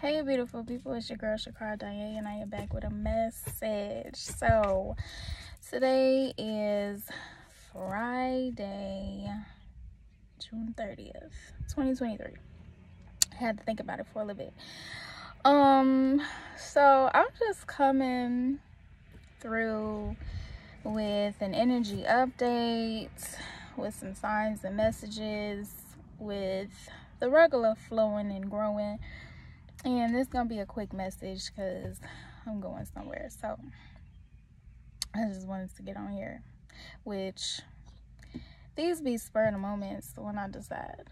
Hey beautiful people, it's your girl Shikara Donyae and I am back with a message. So today is Friday, June 30th, 2023. I had to think about it for a little bit. Um, so I'm just coming through with an energy update, with some signs and messages, with the regular flowing and growing and this gonna be a quick message because i'm going somewhere. So i just wanted to get on here which these be spur of the moments when i decide.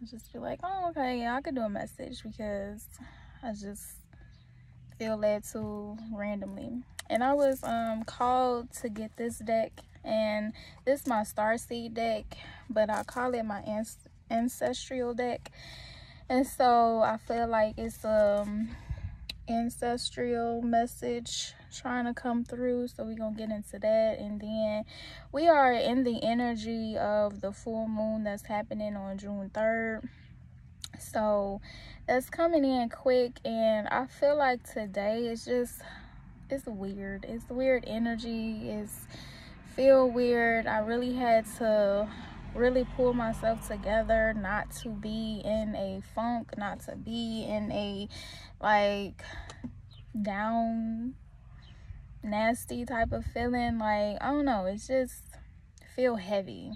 I just be like oh okay yeah i could do a message because i just feel led to randomly. And i was um called to get this deck and this is my star seed deck but i call it my ancestral deck and so i feel like it's um ancestral message trying to come through so we're gonna get into that. And then we are in the energy of the full moon that's happening on june 3rd so that's coming in quick and i feel like today is just it's weird. It's weird energy. It's feel weird. I really had to really pull myself together not to be in a funk not to be in a like down nasty type of feeling. Like i don't know it's just feel heavy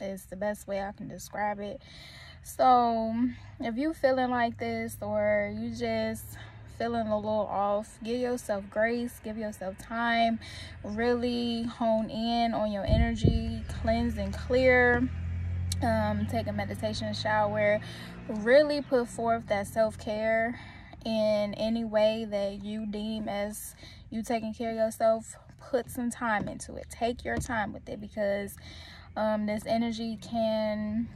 is the best way i can describe it. So if you feeling like this or you just feeling a little off give yourself grace give yourself time really hone in on your energy cleanse and clear um, take a meditation shower, really put forth that self-care in any way that you deem as you taking care of yourself. Put some time into it. Take your time with it because um, this energy can,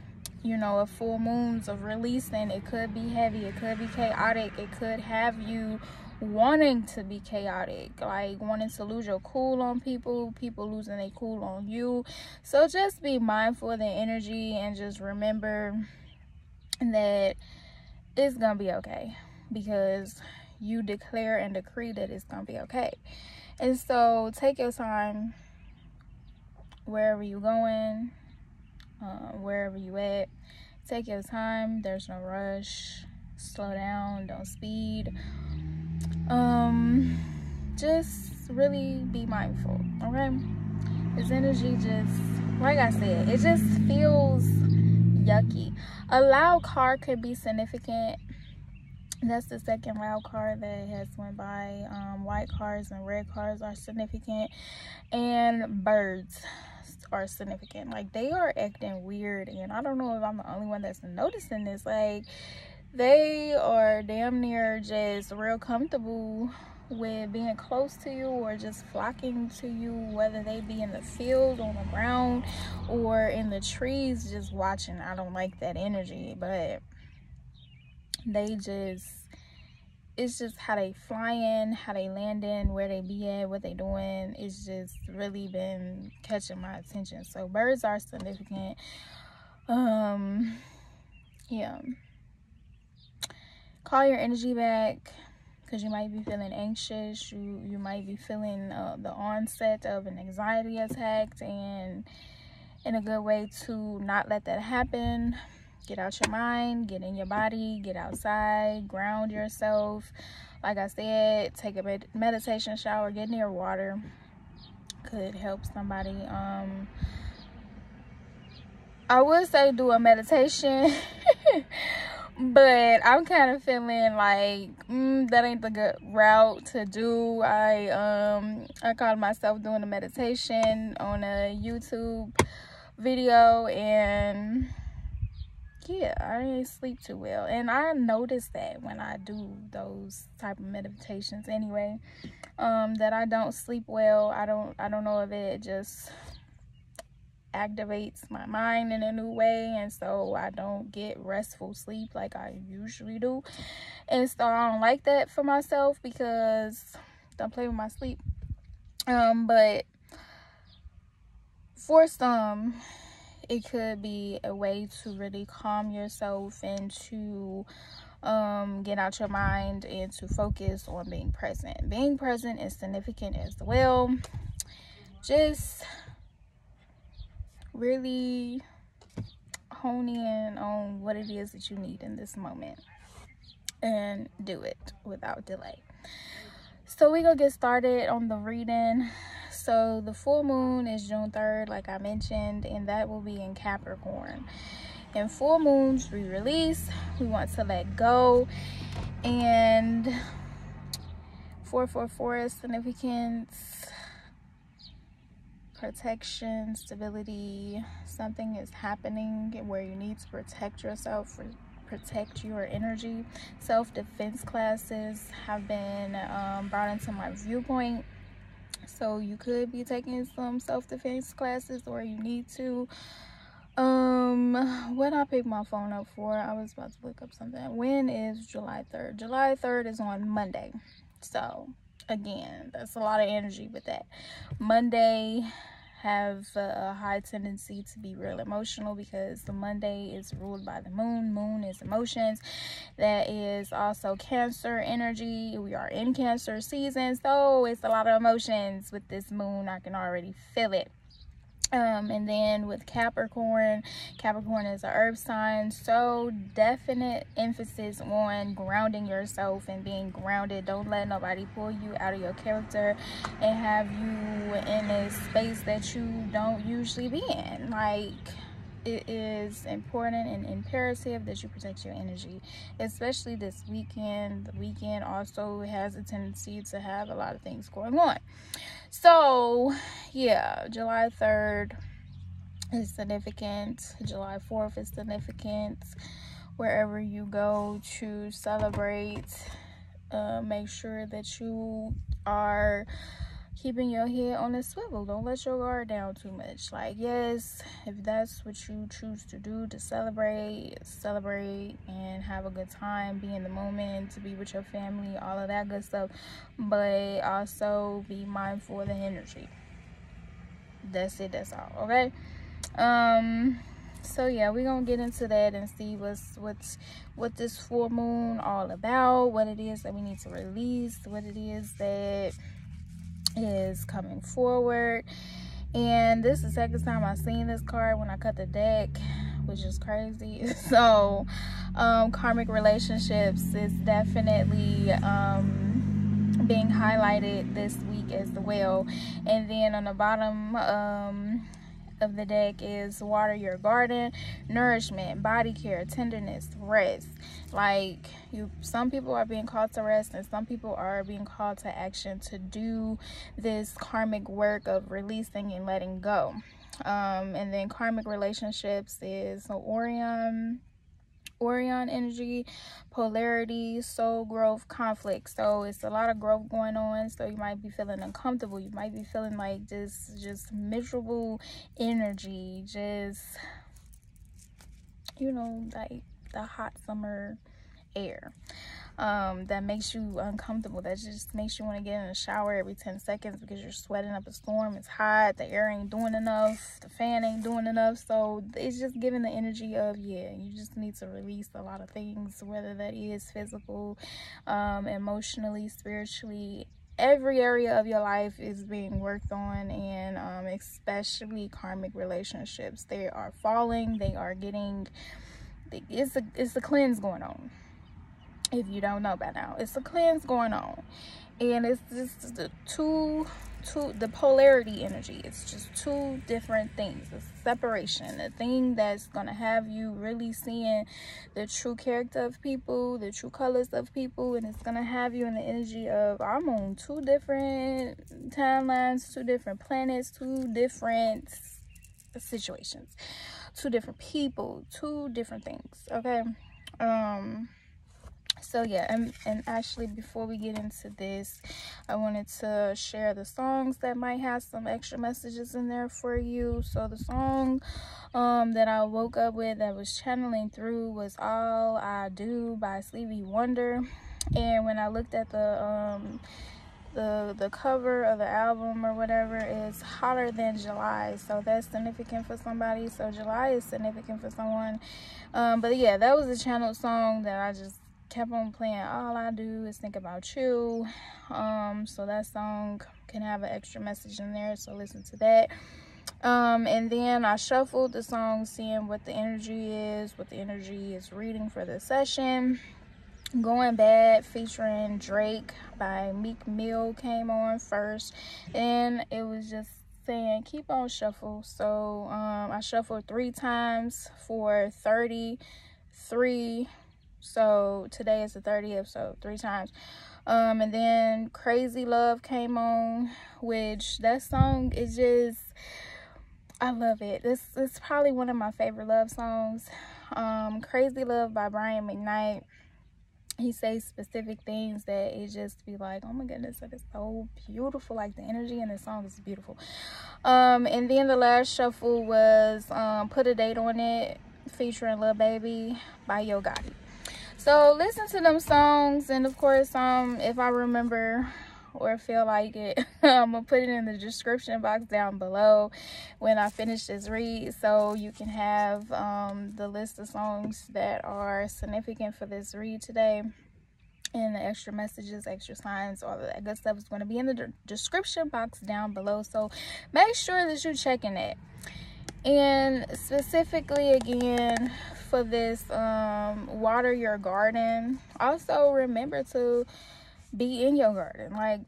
you know, a full moons of releasing. It could be heavy. It could be chaotic. It could have you wanting to be chaotic like wanting to lose your cool on people people losing their cool on you. So just be mindful of the energy and just remember that it's gonna be okay because you declare and decree that it's gonna be okay. And so take your time wherever you're going uh, wherever you at. Take your time. There's no rush. Slow down. Don't speed um just really be mindful okay? This energy just like i said it just feels yucky. A loud car could be significant. That's the second loud car that has went by. Um, white cars and red cars are significant and birds are significant. Like they are acting weird and i don't know if i'm the only one that's noticing this. Like they are damn near just real comfortable with being close to you or just flocking to you whether they be in the field on the ground or in the trees just watching. I don't like that energy but they just it's just how they fly in how they land in where they be at what they doing. It's just really been catching my attention. So birds are significant. Um yeah call your energy back because you might be feeling anxious. You you might be feeling uh, the onset of an anxiety attack and in a good way to not let that happen. Get out your mind get in your body get outside ground yourself. Like i said take a med meditation shower get near water. Could help somebody um i would say do a meditation but i'm kind of feeling like mm, that ain't the good route to do. I um i caught myself doing a meditation on a youtube video and yeah i didn't sleep too well. And i noticed that when i do those type of meditations anyway um that i don't sleep well. I don't i don't know if it just activates my mind in a new way and so I don't get restful sleep like I usually do and so I don't like that for myself because don't play with my sleep um but for some it could be a way to really calm yourself and to um, get out your mind and to focus on being present. Being present is significant as well. Just really hone in on what it is that you need in this moment and do it without delay. So we gonna get started on the reading. So the full moon is June 3rd, like I mentioned, and that will be in Capricorn. In full moons, we release, we want to let go, and 444 is significance, protection, stability. Something is happening where you need to protect yourself, protect your energy. Self-defense classes have been um, brought into my viewpoint. So you could be taking some self-defense classes or you need to um what i picked my phone up for i was about to look up something when is july 3rd july 3rd is on monday so again that's a lot of energy with that monday have a high tendency to be real emotional because the Monday is ruled by the moon. Moon is emotions. That is also Cancer energy. We are in Cancer season, so it's a lot of emotions with this moon. I can already feel it um and then with capricorn capricorn is a earth sign so definite emphasis on grounding yourself and being grounded. Don't let nobody pull you out of your character and have you in a space that you don't usually be in. Like it is important and imperative that you protect your energy especially this weekend. The weekend also has a tendency to have a lot of things going on so yeah july 3rd is significant. July 4th is significant. Wherever you go to celebrate uh, make sure that you are keeping your head on the swivel. Don't let your guard down too much. Like yes if that's what you choose to do to celebrate celebrate and have a good time be in the moment to be with your family all of that good stuff but also be mindful of the energy. That's it that's all okay? Um so yeah we're gonna get into that and see what's what's what this full moon all about what it is that we need to release what it is that is coming forward. And this is the second time i've seen this card when i cut the deck which is crazy. So um karmic relationships is definitely um being highlighted this week as well. And then on the bottom um of the deck is water your garden nourishment body care tenderness rest like you some people are being called to rest and some people are being called to action to do this karmic work of releasing and letting go um and then karmic relationships is orion Orion energy, polarity, soul growth, conflict. So it's a lot of growth going on. So you might be feeling uncomfortable. You might be feeling like just just miserable energy. Just you know, like the hot summer air um, that makes you uncomfortable that just makes you want to get in the shower every 10 seconds because you're sweating up a storm it's hot the air ain't doing enough the fan ain't doing enough so it's just giving the energy of yeah you just need to release a lot of things whether that is physical um, emotionally spiritually every area of your life is being worked on and um, especially karmic relationships they are falling they are getting it's a it's a cleanse going on if you don't know by now. It's a cleanse going on. And it's just the two two the polarity energy. It's just two different things. The separation the thing that's gonna have you really seeing the true character of people the true colors of people and it's gonna have you in the energy of i'm on two different timelines two different planets two different situations. Two different people two different things okay? Um so yeah and, and actually before we get into this i wanted to share the songs that might have some extra messages in there for you. So the song um that i woke up with that was channeling through was all i do by stevie wonder. And when i looked at the um the the cover of the album or whatever is hotter than july. So that's significant for somebody. So july is significant for someone. Um but yeah that was a channel song that i just kept on playing. All i do is think about you. Um so that song can have an extra message in there. So listen to that. Um and then i shuffled the song seeing what the energy is what the energy is reading for the session going bad featuring drake by meek mill came on first and it was just saying keep on shuffle. So um i shuffled three times for 33 so today is the 30th so three times. Um and then crazy love came on which that song is just i love it. This is probably one of my favorite love songs. Um crazy love by brian mcknight he says specific things that it just be like oh my goodness that is so beautiful like the energy in the song is beautiful. Um and then the last shuffle was um put a date on it featuring Lil Baby by Yo Gotti. So listen to them songs and of course um if i remember or feel like it i'm gonna put it in the description box down below when i finish this read so you can have um the list of songs that are significant for this read today and the extra messages extra signs all that good stuff is going to be in the description box down below so make sure that you're checking it. And specifically again for this um water your garden also remember to be in your garden like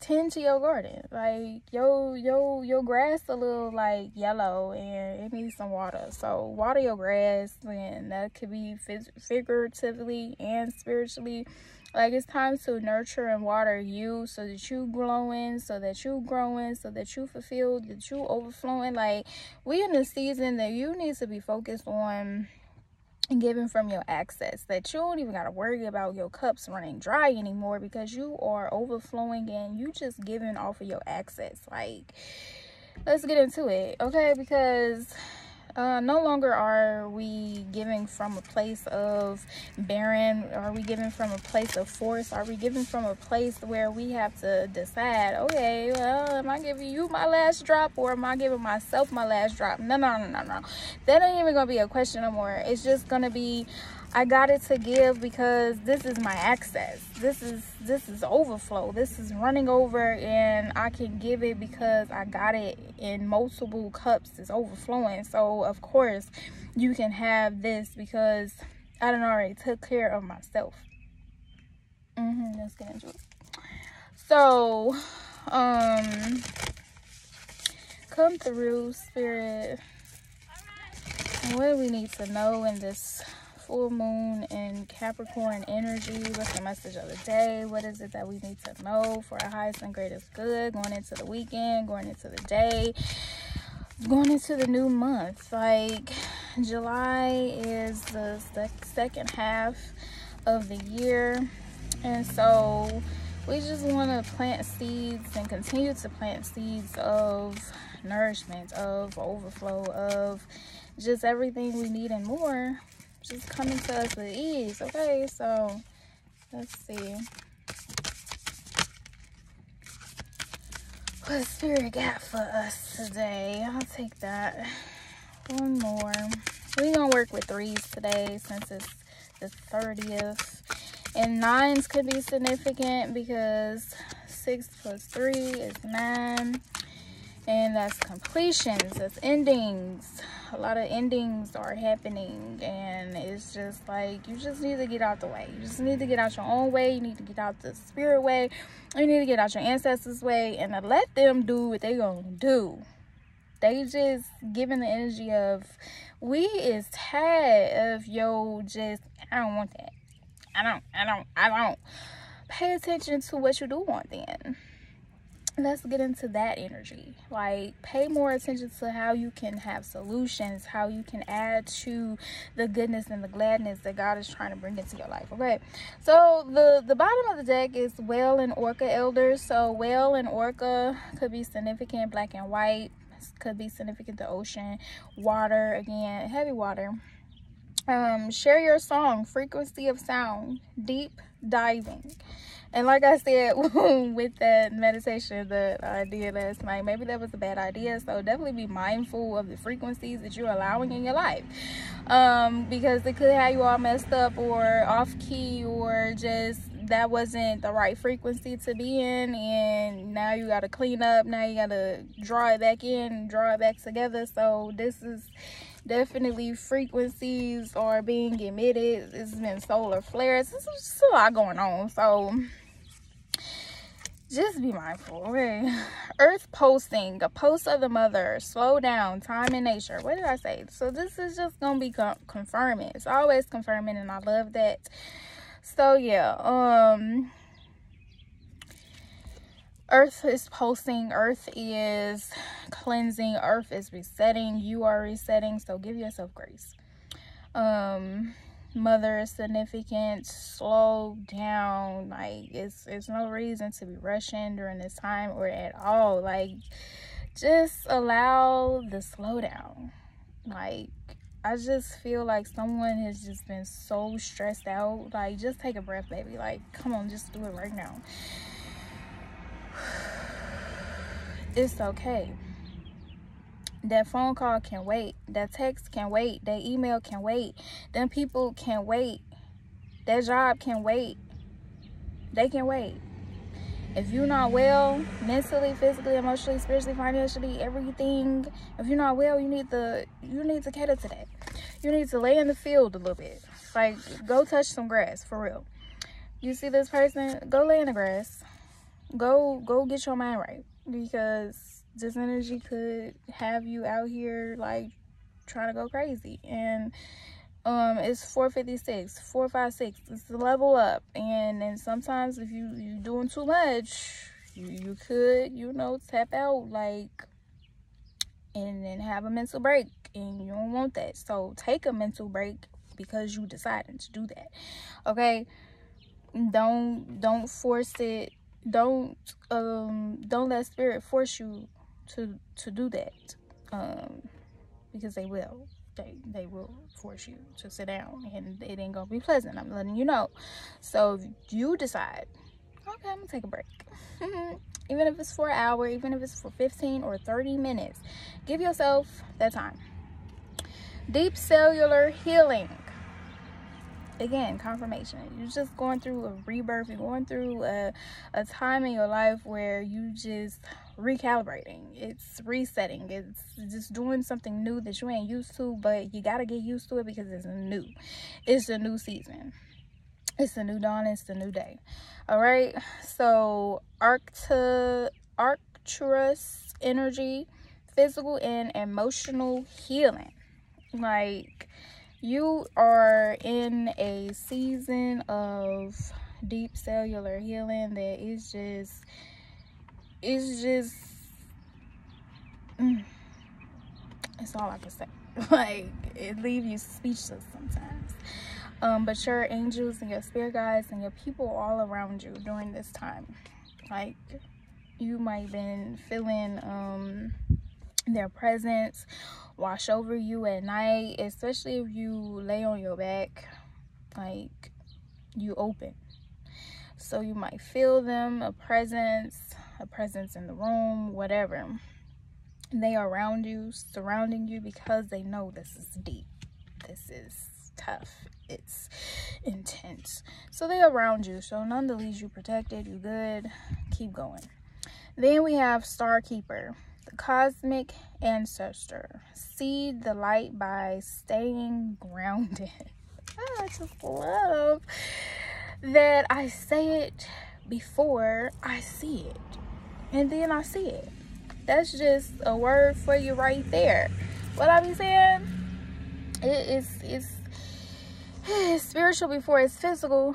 tend to your garden. Like yo yo your grass a little like yellow and it needs some water. So water your grass and that could be figuratively and spiritually. Like it's time to nurture and water you so that you growing so that you growing so that you fulfilled that you overflowing. Like we in a season that you need to be focused on and giving from your access that you don't even got to worry about your cups running dry anymore because you are overflowing and you just giving off of your access. Like let's get into it okay? Because uh, no longer are we giving from a place of barren. Are we giving from a place of force? Are we giving from a place where we have to decide okay well am i giving you my last drop or am i giving myself my last drop? No no no no no. That ain't even gonna be a question no more. It's just gonna be I got it to give because this is my access. This is this is overflow. This is running over and I can give it because I got it in multiple cups. It's overflowing. So of course you can have this because I don't already took care of myself. Mm-hmm. Let's get into it. So um come through spirit. What do we need to know in this full moon in Capricorn energy. What's the message of the day? What is it that we need to know for our highest and greatest good going into the weekend, going into the day, going into the new month? Like July is the second half of the year. And so we just want to plant seeds and continue to plant seeds of nourishment, of overflow, of just everything we need and more just coming to us with ease. Okay, so let's see. What spirit got for us today? I'll take that. One more. We're gonna work with threes today since it's the 30th. And nines could be significant because six plus three is nine and that's completions that's endings a lot of endings are happening and it's just like you just need to get out the way. You just need to get out your own way. You need to get out the spirit way. You need to get out your ancestors way and let them do what they gonna do. They just giving the energy of we is tired of yo just i don't want that. I don't i don't i don't. Pay attention to what you do want then let's get into that energy. Like pay more attention to how you can have solutions how you can add to the goodness and the gladness that god is trying to bring into your life okay so the the bottom of the deck is whale and orca elders. So whale and orca could be significant black and white could be significant the ocean water again heavy water. Um share your song frequency of sound deep diving and like I said with that meditation that I did last night, maybe that was a bad idea. So definitely be mindful of the frequencies that you're allowing in your life. Um, because it could have you all messed up or off key or just that wasn't the right frequency to be in and now you got to clean up now you got to draw it back in draw it back together so this is definitely frequencies are being emitted. It's been solar flares. There's just a lot going on. So just be mindful okay? Earth posting a post of the mother. Slow down time in nature. What did i say? So this is just gonna be confirming. It's always confirming and i love that. So yeah um earth is pulsing earth is cleansing earth is resetting you are resetting so give yourself grace um mother is significant slow down like it's it's no reason to be rushing during this time or at all like just allow the slowdown like I just feel like someone has just been so stressed out. Like, just take a breath, baby. Like, come on, just do it right now. It's okay. That phone call can wait. That text can wait. That email can wait. Them people can wait. That job can wait. They can wait if you're not well mentally physically emotionally spiritually financially everything if you're not well you need to you need to cater to that you need to lay in the field a little bit like go touch some grass for real you see this person go lay in the grass go go get your mind right because this energy could have you out here like trying to go crazy. And um it's 456 456 it's the level up. And then sometimes if you you doing too much you, you could you know tap out like and then have a mental break. And you don't want that. So take a mental break because you decided to do that. Okay? Don't don't force it don't um don't let spirit force you to to do that um because they will. They they will force you to sit down and it ain't gonna be pleasant i'm letting you know. So you decide okay i'm gonna take a break. Even if it's for an hour even if it's for 15 or 30 minutes give yourself that time. Deep cellular healing again confirmation. You're just going through a rebirth you're going through a, a time in your life where you just recalibrating. It's resetting. It's just doing something new that you ain't used to but you got to get used to it because it's new. It's a new season. It's a new dawn. It's a new day. All right? So arcta arcturus energy physical and emotional healing. Like you are in a season of deep cellular healing that is just it's just mm, it's all i can say. Like it leaves you speechless sometimes. Um but your angels and your spirit guides and your people all around you during this time like you might have been feeling um their presence wash over you at night especially if you lay on your back like you open. So you might feel them a presence a presence in the room whatever. They are around you surrounding you because they know this is deep. This is tough. It's intense. So they're around you. So none the least you protected you good. Keep going. Then we have star keeper cosmic ancestor. See the light by staying grounded. Ah, I just love that I say it before I see it. And then I see it. That's just a word for you right there. What I be saying? It is it's, it's spiritual before it's physical.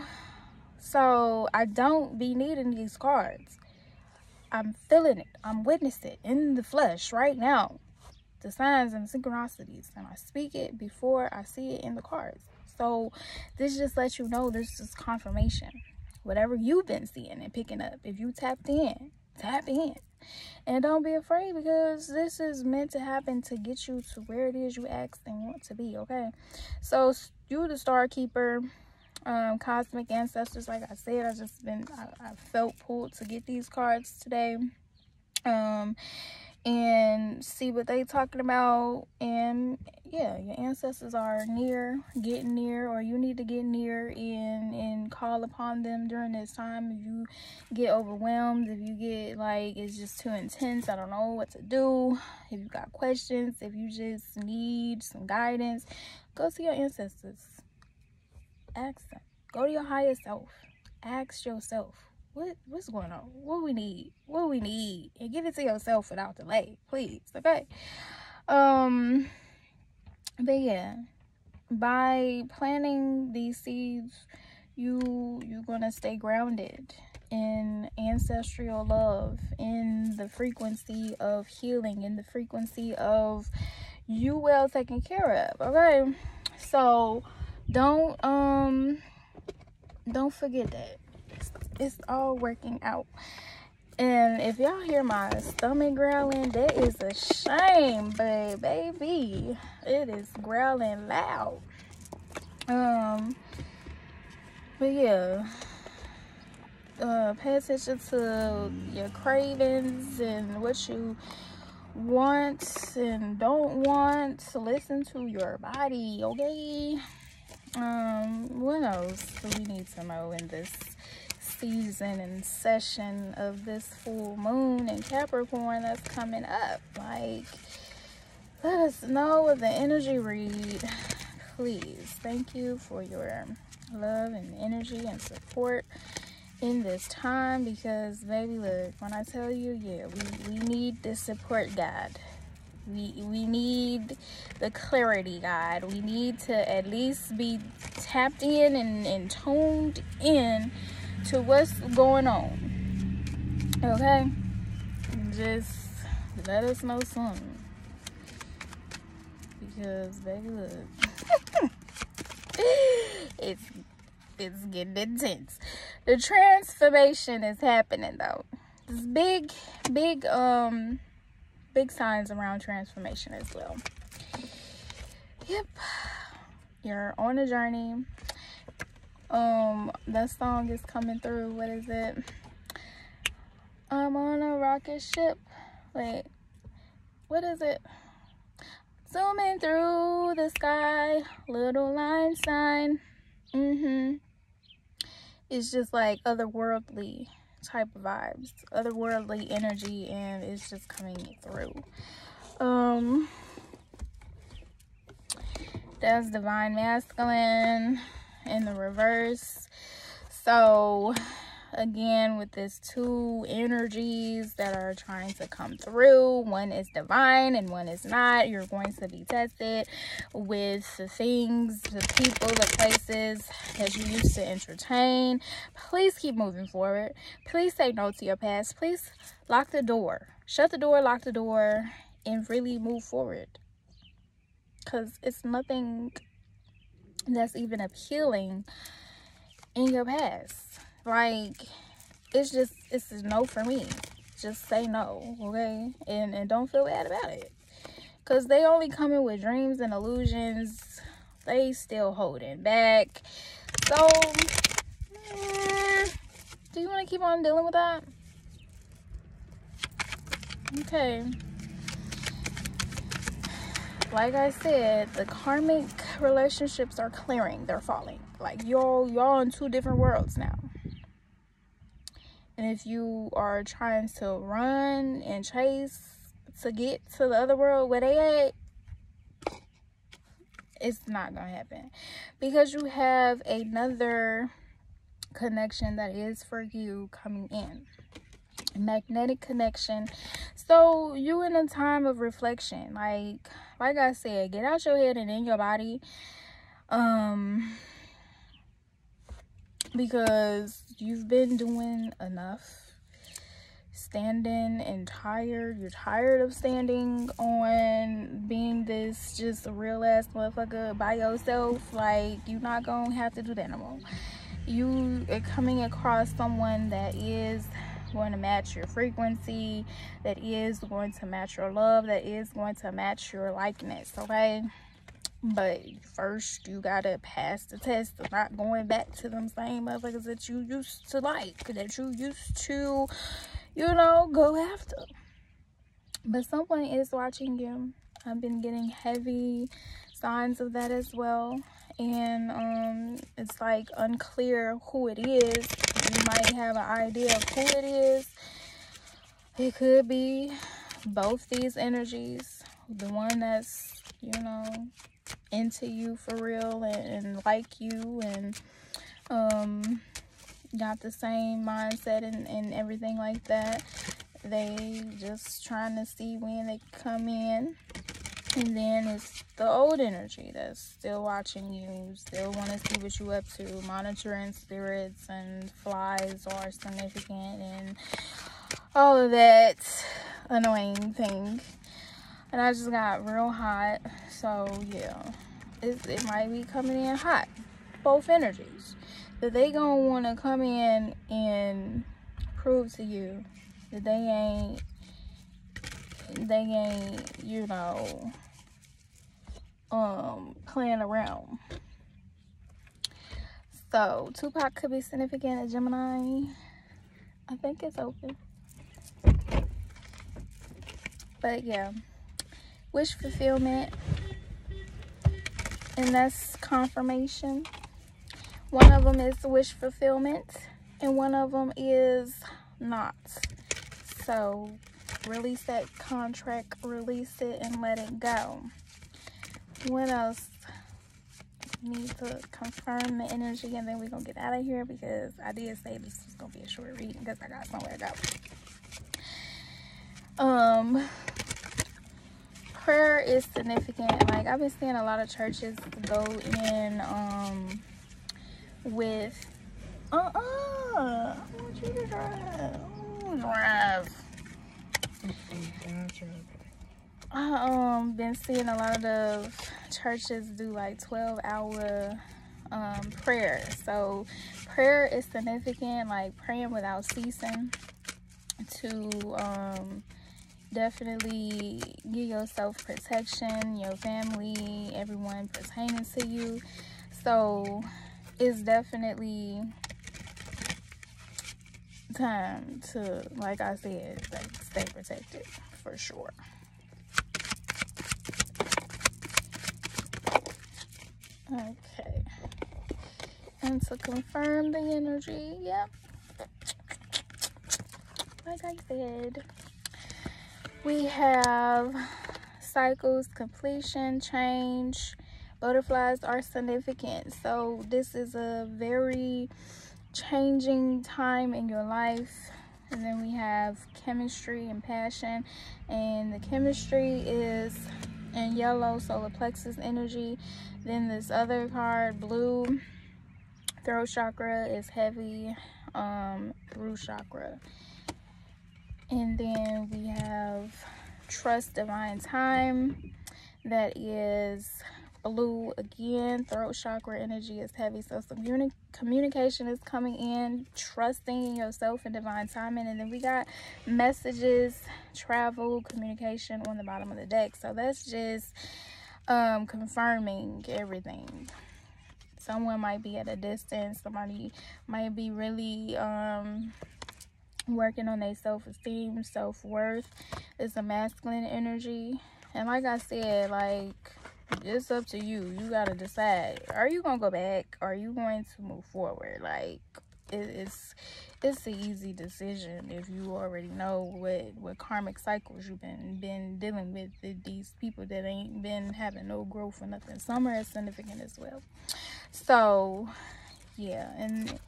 So I don't be needing these cards. I'm feeling it. I'm witnessing it in the flesh right now. The signs and synchronicities. And I speak it before I see it in the cards. So this just lets you know this is confirmation. Whatever you've been seeing and picking up. If you tapped in, tap in. And don't be afraid because this is meant to happen to get you to where it is you asked and want to be, okay? So you the star keeper um, cosmic ancestors like i said i just been I, I felt pulled to get these cards today um and see what they talking about and yeah your ancestors are near getting near or you need to get near and and call upon them during this time. If you get overwhelmed if you get like it's just too intense i don't know what to do. If you got questions if you just need some guidance go to your ancestors ask them go to your higher self. Ask yourself what what's going on? What we need? What we need? And give it to yourself without delay please okay? Um but yeah by planting these seeds you you're gonna stay grounded in ancestral love in the frequency of healing in the frequency of you well taken care of okay? So don't um don't forget that it's all working out. And if y'all hear my stomach growling, that is a shame, but baby, it is growling loud. Um, but yeah, uh, pay attention to your cravings and what you want and don't want. Listen to your body, okay? Um, what else do we need to know in this season and session of this full moon and Capricorn that's coming up. Like, let us know with the energy read, please. Thank you for your love and energy and support in this time because baby look when i tell you yeah we, we need the support guide we we need the clarity guide we need to at least be tapped in and, and toned in to what's going on. Okay? Just let us know something. Because baby look. it's it's getting intense. The transformation is happening though. this big, big um big signs around transformation as well. Yep. You're on a journey. Um that song is coming through. What is it? I'm on a rocket ship. Wait. What is it? Zooming through the sky. Little Einsteins. Mm-hmm. It's just like otherworldly type of vibes otherworldly energy and it's just coming through. Um that's divine masculine in the reverse. So again with this two energies that are trying to come through. One is divine and one is not. You're going to be tested with the things the people the places that you used to entertain. Please keep moving forward. Please say no to your past. Please lock the door. Shut the door lock the door and really move forward. Because it's nothing that's even appealing in your past. Like, it's just, it's a no for me. Just say no, okay? And, and don't feel bad about it. Because they only coming with dreams and illusions. They still holding back. So, mm, do you want to keep on dealing with that? Okay like I said, the karmic relationships are clearing. They're falling. Like y'all, y'all in two different worlds now. And if you are trying to run and chase to get to the other world where they at, it's not gonna happen. Because you have another connection that is for you coming in. Magnetic connection. So you in a time of reflection. Like like i said get out your head and in your body. Um because you've been doing enough standing and tired you're tired of standing on being this just a real ass motherfucker by yourself like you're not gonna have to do that anymore. you are coming across someone that is going to match your frequency, that is going to match your love, that is going to match your likeness, okay? But first you gotta pass the test of not going back to them same motherfuckers that you used to like that you used to you know go after. But someone is watching you. I've been getting heavy signs of that as well. And um it's like unclear who it is. You might have an idea of who it is. It could be both these energies. The one that's you know into you for real and, and like you and um got the same mindset and, and everything like that they just trying to see when they come in and then it's the old energy that's still watching you, still want to see what you up to. Monitoring spirits and flies are significant and all of that annoying thing. And I just got real hot. So yeah, it, it might be coming in hot. Both energies. That they gonna want to come in and prove to you that they ain't they ain't, you know, um, playing around. So, Tupac could be significant at Gemini. I think it's open. But yeah, wish fulfillment. And that's confirmation. One of them is wish fulfillment, and one of them is not. So, release that contract, release it, and let it go what else need to confirm the energy and then we're gonna get out of here because i did say this was gonna be a short reading because i got somewhere to go um prayer is significant like i've been seeing a lot of churches go in um with uh-uh i want you to drive drive I um been seeing a lot of churches do like 12 hour um prayer. So prayer is significant, like praying without ceasing to um definitely give yourself protection, your family, everyone pertaining to you. So it's definitely time to, like I said, like stay protected for sure. Okay. And to confirm the energy, yep. Like I said, we have cycles, completion, change. Butterflies are significant. So this is a very changing time in your life. And then we have chemistry and passion. And the chemistry is in yellow solar plexus energy then this other card blue throat chakra is heavy um root chakra and then we have trust divine time. That is blue again. Throat chakra energy is heavy so some communication is coming in. Trusting in yourself and divine timing. And then we got messages travel communication on the bottom of the deck. So that's just um confirming everything. Someone might be at a distance. Somebody might be really um working on their self-esteem self-worth. It's a masculine energy. And like i said like it's up to you. You got to decide. Are you gonna go back? Are you going to move forward? Like it, it's it's an easy decision if you already know what what karmic cycles you've been been dealing with these people that ain't been having no growth or nothing. Some are significant as well. So yeah. And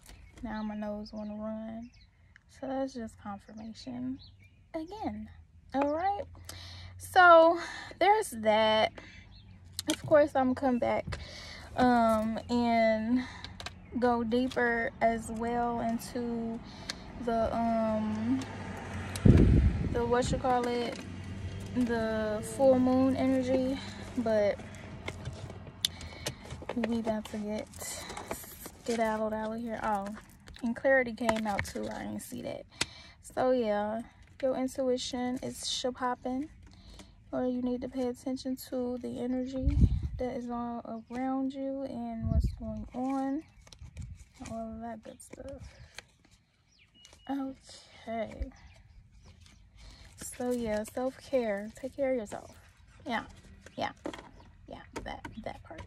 now my nose want to run so that's just confirmation again. All right. So there's that. Of course i'm come back um and go deeper as well into the um the what you call it the full moon energy but we about to get get out out here. Oh and clarity came out too i didn't see that so yeah your intuition is show popping or you need to pay attention to the energy that is all around you and what's going on. All of that good stuff. Okay. So yeah, self-care. Take care of yourself. Yeah. Yeah. Yeah, that that part.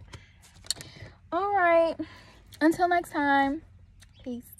All right. Until next time. Peace.